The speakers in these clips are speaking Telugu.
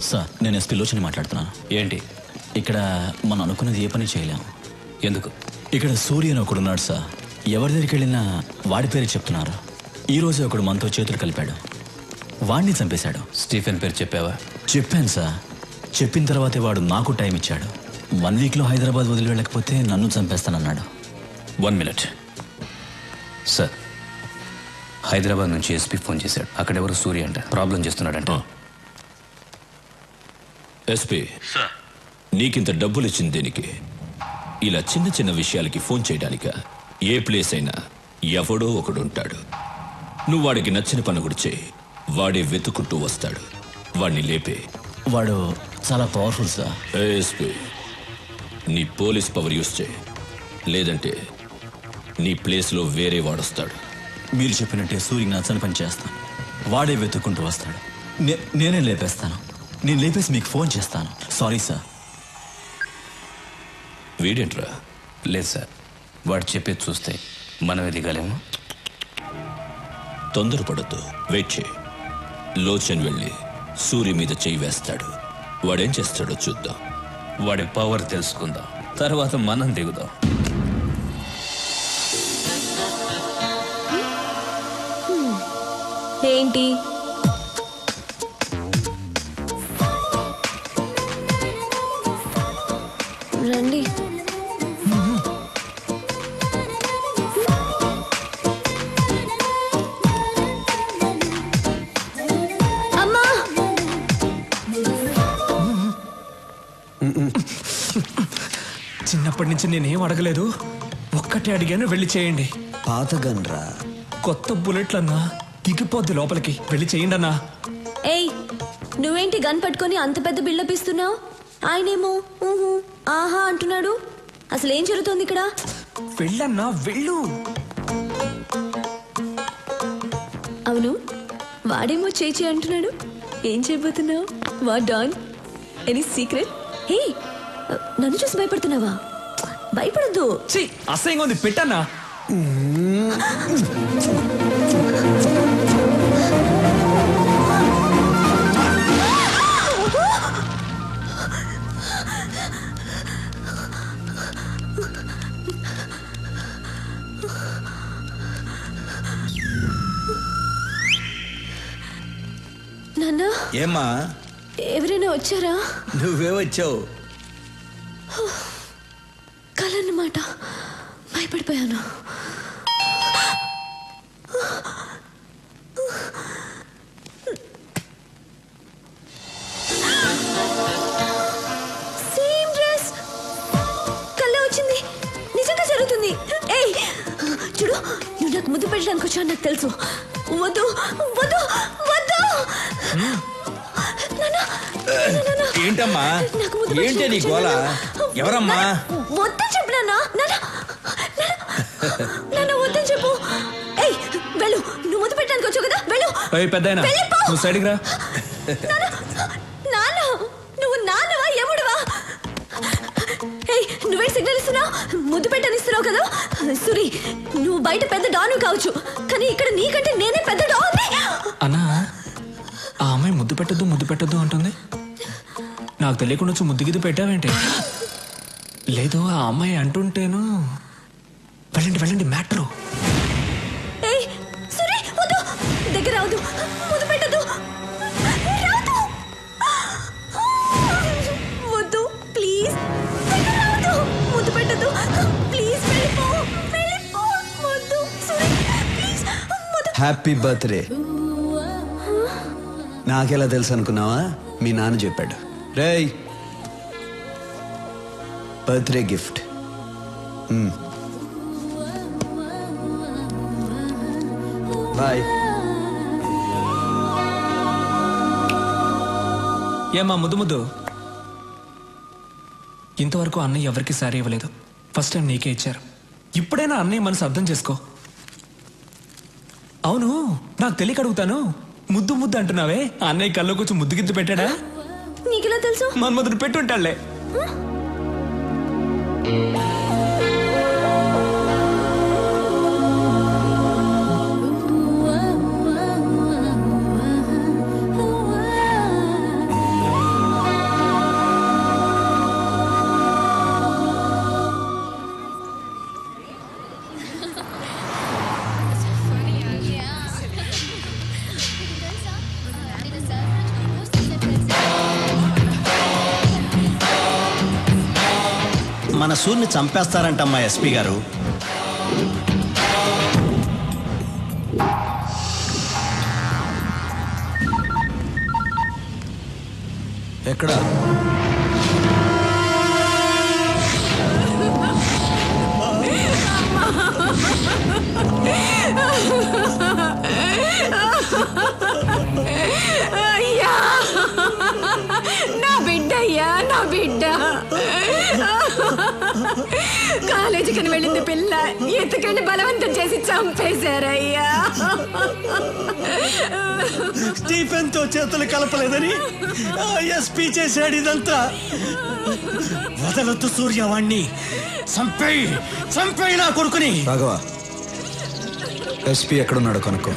సార్ నేను ఎస్పీ లోచని మాట్లాడుతున్నాను ఏంటి? ఇక్కడ మనం అనుకున్నది ఏ పని చేయలేం. ఎందుకు? ఇక్కడ సూర్య అని ఒకడు ఉన్నాడు సార్. ఎవరి దగ్గరికి వెళ్ళినా వాడి పేరు చెప్తున్నారు. ఈ రోజే ఒకడు మనతో చేతులు కలిపాడు. వాడిని చంపేశాడు. స్టీఫెన్ పేరు చెప్పావా? చెప్పాను సార్. చెప్పిన తర్వాతే వాడు నాకు టైం ఇచ్చాడు. వన్ వీక్లో హైదరాబాద్ వదిలి వెళ్ళకపోతే నన్ను చంపేస్తానన్నాడు. One minute. సార్ హైదరాబాద్ నుంచి ఎస్పీ ఫోన్ చేశాడు. అక్కడెవరు సూర్య అంట. ప్రాబ్లం చేస్తున్నాడంట. ఎస్పీ. నీకింత డబ్బులు ఇచ్చింది దేనికి? ఇలా చిన్న చిన్న విషయాలకి ఫోన్ చేయడానిక ఏ ప్లేస్ అయినా ఎవడో ఒకడు ఉంటాడు. నువ్వు వాడికి నచ్చిన పని కూడా చేయి. వాడే వెతుకుంటూ వస్తాడు. వాడిని లేపే. వాడు చాలా పవర్ఫుల్ సార్ ఎస్పీ నీ పోలీస్ పవర్ యూస్ చేయి. లేదంటే నీ ప్లేస్లో వేరే వాడొస్తాడు. మీరు చెప్పినట్టే సూర్యకి నచ్చని పని చేస్తాను. వాడే వెతుక్కుంటూ వస్తాడు. నే- నేనే లేపేస్తాను. నేను లేపేసి మీకు ఫోన్ చేస్తాను. సారీ సార్ వీడేంట్రా? లేదు సార్ వాడు చెప్పేది చూస్తే మనమే దిగాలేము. తొందరపడద్దు. వెయిట్ చేయి. లోచన్ వెళ్ళి సూర్య మీద చేయి వేస్తాడు. వాడేం చేస్తాడో చూద్దాం. వాడి పవర్ తెలుసుకుందాం. తర్వాత మనం దిగుదాం. ఏంటి? చిన్నప్పటి నుంచి నేనేం అడగలేదు. ఒక్కటే అడిగాను వెళ్ళి చేయండి. పాత గన్రా. కొత్త బుల్లెట్లన్నా దిగిపోద్ది లోపలికి. వెళ్ళి చేయండి అన్నా. ఏయ్ నువ్వేంటి గన్ పట్టుకొని అంత పెద్ద బిల్డప్ ఇస్తున్నావు? ఆయనేమో ఊహు ఆహా అంటున్నాడు. అసలు ఏం జరుగుతోంది ఇక్కడ? వెళ్ళన్నా వెళ్ళు. అవును వాడేమో చేచి అంటున్నాడు. ఏం చేయబోతున్నావు? వా డాన్? Any secret? హే నన్ను చూసి భయపడుతున్నావా? భయపడద్దు. ఛీ అసహ్యంగా ఉంది. పెట్టన్నా. నాన్న ఏమ్మా? ఎవరైనా వచ్చారా? నువ్వే వచ్చావు. కలన్నమాట భయపడిపోయాను. Same dress. కళ్ళ వచ్చింది. నిజంగా జరుగుతుంది. ఏయ్! చూడు నువ్వు నాకు ముద్దు పెట్టడానికి వచ్చావు నాకు తెలుసు. వద్దు వద్దు వద్దు. ఏంటమ్మా? ఏంటి నీ వచ్చాను. ఎవరమ్మా? వద్దని చెప్పు నాన్న. నాన్న వద్దని చెప్పు. ఏయ్ వెళ్ళు. నువ్వు ముద్దు పెట్టడానికి వచ్చావు కదా? వెళ్ళు. ఏయ్ పెద్దాయనా. నువ్వు సైడ్కి రా. నాన్న నువ్వు నాన్నవా? ఎముడువా ఏయ్ నువ్వే సిగ్నల్ ఇస్తున్నావు ముద్దు పెట్టని ఇస్తున్నావు కదా? సురి నువ్వు బయట పెద్ద డాను కావచ్చు. కానీ ఇక్కడ నీకంటే నేనే పెద్ద డాన్. అన్నా ఆ అమ్మాయి ముద్దు పెట్టద్దు ముద్దు పెట్టద్దు అంటుంది. నాకు తెలియకుండా వచ్చి ముద్దు గిద్దు పెట్టావేంటి? లేదు ఆ అమ్మాయి అంటుంటేను. వెళ్ళండి వెళ్ళండి మ్యాట్రు. ఏయ్ సురి వద్దు. దగ్గర వద్దు ప్లీజ్. ప్లీజ్ వెళ్ళిపో. వెళ్ళిపో. వద్దు సురి ప్లీజ్. ముద్దు హ్యాపీ బర్త్డే నాకెలా తెలుసు అనుకున్నావా? మీ నాన్న చెప్పాడు. రేయ్ బర్త్డే గిఫ్ట్. బాయ్. ఏమా ముద్దు ముద్దు. ఇంతవరకు అన్నయ్య ఎవరికి సారీ ఇవ్వలేదు. ఫస్ట్ టైం నీకే ఇచ్చారు. ఇప్పుడైనా అన్నయ్య మనసు అర్థం చేసుకో. అవును నాకు తెలియక అడుగుతాను. ముద్దు ముద్దు అంటున్నావే. ఆ అన్నయ్య కల్లో కొంచెం ముద్దు గిద్దు పెట్టాడా? నీకెలా తెలుసు? మన్మధుడు పెట్టుంటాడులే. Música సూర్ని చంపేస్తారంటమ్మా ఎస్పీ గారు. ఎక్కడ? అయ్యా కాలేజీకి వెళ్ళింది పిల్ల. ఎత్తుకెళ్ళి బలవంతం చేసి చంపేశారయ్యా. స్టీఫెన్తో చేతులు కలపలేదని ఎస్పీ చేశాడు ఇదంతా. వదలొద్దు సూర్యవాణ్ణి చంపేయి చంపేయి నా కొడుకుని. రాఘవ ఎస్పీ ఎక్కడున్నాడో కనుక్కో.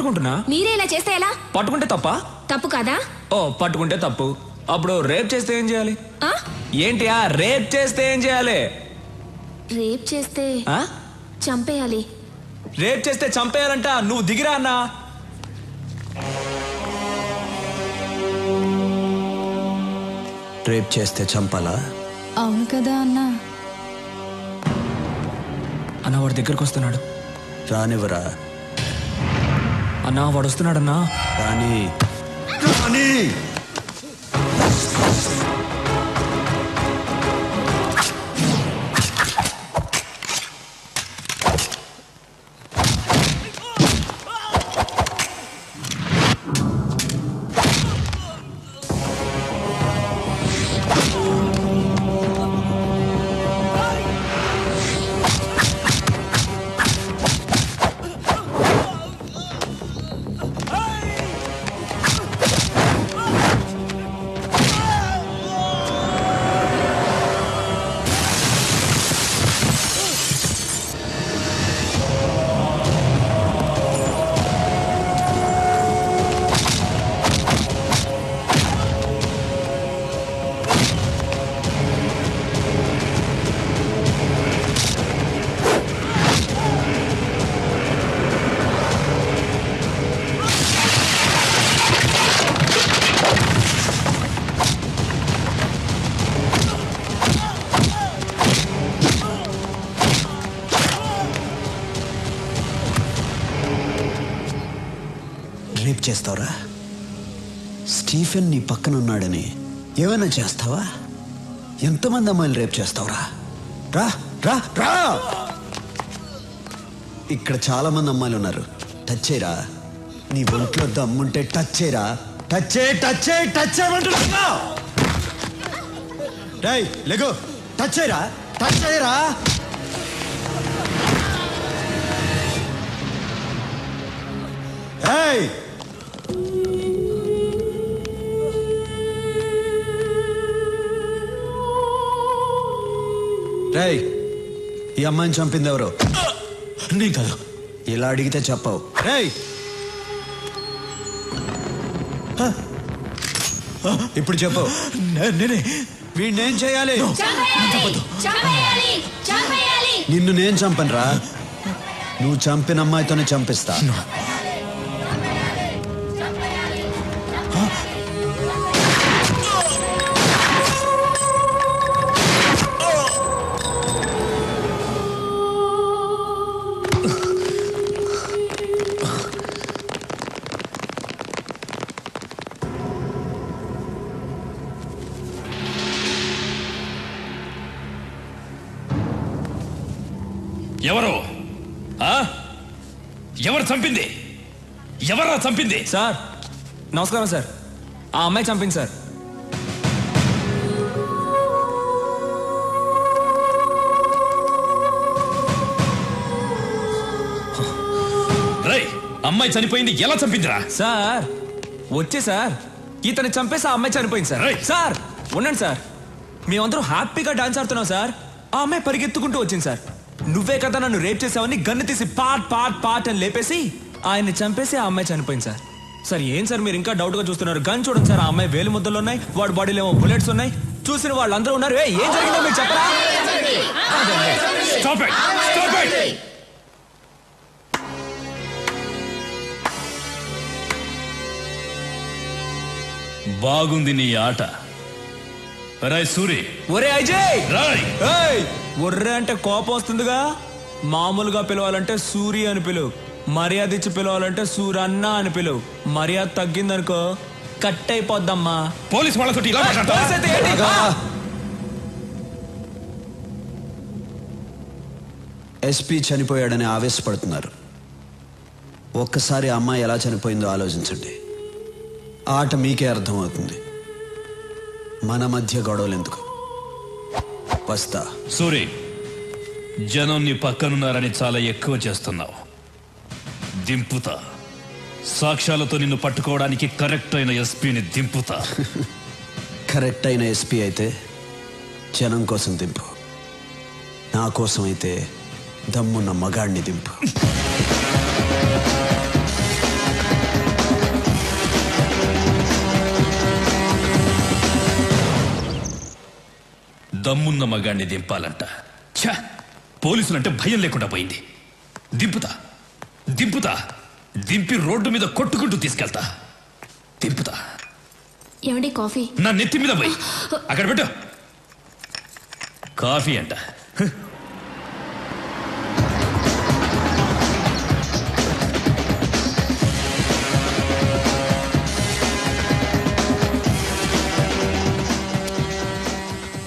పట్టుకుంటున్నా? మీరే ఇలా చేస్తే ఎలా? పట్టుకుంటే తప్ప? తప్పు కాదా? ఓ పట్టుకుంటే తప్పు. అప్పుడు రేప్ చేస్తే ఏం చేయాలి? ఆ? ఏంటి ఆ రేప్ చేస్తే ఏం చేయాలి? రేప్ చేస్తే ఆ? చంపేయాలి. రేప్ చేస్తే చంపేయాలంట. నువ్వు దిగిరా అన్నా. రేప్ చేస్తే చంపాలా? అవును కదా అన్నా. అన్న వాడి దగ్గరకు వస్తున్నాడు. రానివ్వరా? అన్నా వాడు వస్తున్నాడన్నా. రాణి. రాణి! చేస్తావురా? స్టీఫెన్ నీ పక్కన ఉన్నాడని ఏమైనా చేస్తావా? ఎంతమంది అమ్మాయిలు రేపు చేస్తావురా? రా రా రా! ఇక్కడ చాలా మంది అమ్మాయిలు ఉన్నారు. టచ్ చేయరా? నీ ఒంట్లో దమ్ముంటే టచ్ చేయరా? టచ్ చేయి టచ్ చేయి టచ్ చేయమంటున్నా లెగో. టచ్ చేయరా? టచ్ చేయరా? Hey! రేయ్ ఈ అమ్మాయిని చంపింది ఎవరు నేను కాదు ఇలా అడిగితే చెప్పవు. రేయ్! హ? ఇప్పుడు చెప్పు. నే- నేనే. వీడినేం చేయాలి? చంపేయాలి! చంపేయాలి! నిన్ను నేను చంపనురా. నువ్వు చంపిన అమ్మాయితోనే చంపిస్తా. చంపింది. సార్ నమస్కారం సార్. ఆ అమ్మాయి చంపింది సార్. రై అమ్మాయి చనిపోయింది. ఎలా చంపిందిరా? సార్ వచ్చే సార్. ఇతన్ని చంపేసి ఆ అమ్మాయి చనిపోయింది సార్. సార్ ఉండండి సార్. మేమందరం హ్యాపీగా డాన్స్ ఆడుతున్నాం సార్. ఆ అమ్మాయి పరిగెత్తుకుంటూ వచ్చింది సార్. నువ్వే కదా నన్ను రేప్ చేసావని గన్ను తీసి పాట్ పాట్ పాట్ అని లేపేసి ఆయన్ని చంపేసి ఆ అమ్మాయి చనిపోయింది సార్. సార్ ఏం సార్ మీరు ఇంకా డౌట్గా చూస్తున్నారు? గన్ చూడండి సార్ ఆ అమ్మాయి వేలు ముద్దలు ఉన్నాయి వాడి బాడీలో ఏమో బుల్లెట్స్ ఉన్నాయి. చూసిన వాళ్ళందరూ ఉన్నారు. ఏ, ఏం జరిగిందో మీరు చెప్పరా! బాగుంది నీ ఆట. రాయ్ సూరి. ఒరే అజయ్! రాయ్! ఏయ్! ఒర్రే అంటే కోపం వస్తుందిగా? మామూలుగా పిలవాలంటే సూరి అని పిలువు. మర్యాద ఇచ్చి పిలవాలంటే సూరన్న అని పిలువు. మర్యాద తగ్గిందనుకో కట్ అయిపోద్దమ్మా. పోలీస్ వాళ్ళతో ఇలా మాట్లాడతావా? పోలీస్ అయితే ఏంటి? ఆ! ఎస్పీ చనిపోయాడని ఆవేశపడుతున్నారు. ఒక్కసారి ఆ అమ్మాయి ఎలా చనిపోయిందో ఆలోచించండి. ఆ ఆట మీకే అర్థమవుతుంది. మన మధ్య గొడవలు ఎందుకు వస్తా. సూరి జనం నీ పక్కనున్నారని చాలా ఎక్కువ చేస్తున్నావు. దింపుతా. సాక్ష్యాలతో నిన్ను పట్టుకోవడానికి కరెక్ట్ అయిన ఎస్పీని దింపుతా. కరెక్ట్ అయిన ఎస్పీ అయితే జనం కోసం దింపు. నా కోసం అయితే దమ్మున్న మగాడిని దింపు. దమ్మున్న మగాడిని దింపాలంట. ఛ! పోలీసులంటే భయం లేకుండా పోయింది. దింపుతా. దింపుతా. దింపి రోడ్డు మీద కొట్టుకుంటూ తీసుకెళ్తా. దింపుతా. ఏమండి కాఫీ? నా నెత్తి మీద పోయి. అక్కడ పెట్టు. కాఫీ అంట.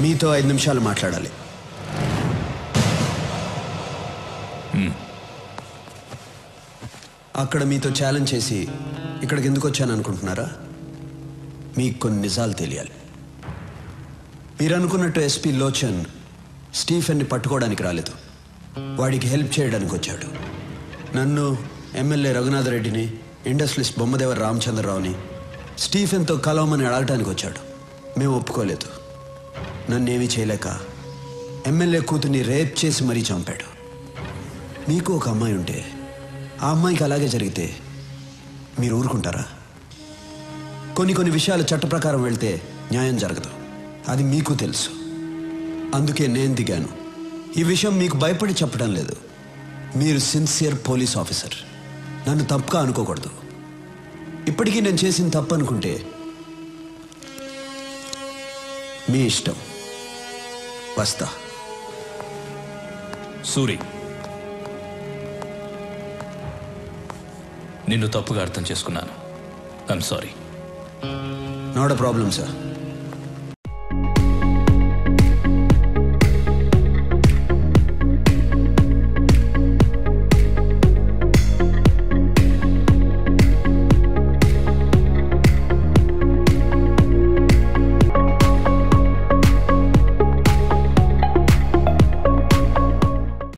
మీతో ఐదు నిమిషాలు మాట్లాడాలి. అక్కడ మీతో ఛాలెంజ్ చేసి ఇక్కడికి ఎందుకు వచ్చాను అనుకుంటున్నారా? మీకు కొన్ని నిజాలు తెలియాలి. మీరు అనుకున్నట్టు ఎస్పీ లోచన్ స్టీఫెన్ని పట్టుకోవడానికి రాలేదు. వాడికి హెల్ప్ చేయడానికి వచ్చాడు. నన్ను ఎమ్మెల్యే రఘునాథ్ రెడ్డిని ఇండస్ట్రియలిస్ట్ బొమ్మదేవర రామచంద్రరావుని స్టీఫెన్తో కలవమని అడగటానికి వచ్చాడు. మేము ఒప్పుకోలేదు. నన్నేమీ చేయలేక ఎమ్మెల్యే కూతుర్ని రేప్ చేసి మరీ చంపాడు. మీకు ఒక అమ్మాయి ఉంటే ఆ అమ్మాయికి అలాగే జరిగితే మీరు ఊరుకుంటారా? కొన్ని కొన్ని విషయాలు చట్ట ప్రకారం వెళ్తే న్యాయం జరగదు. అది మీకు తెలుసు. అందుకే నేను దిగాను. ఈ విషయం మీకు భయపడి చెప్పడం లేదు. మీరు సిన్సియర్ పోలీస్ ఆఫీసర్. నన్ను తప్పుగా అనుకోకూడదు. ఇప్పటికీ నేను చేసిన తప్పు అనుకుంటే మీ ఇష్టం. వస్తా. సూరి. నిన్ను తప్పుగా అర్థం చేసుకున్నాను. I'm sorry not a problem sir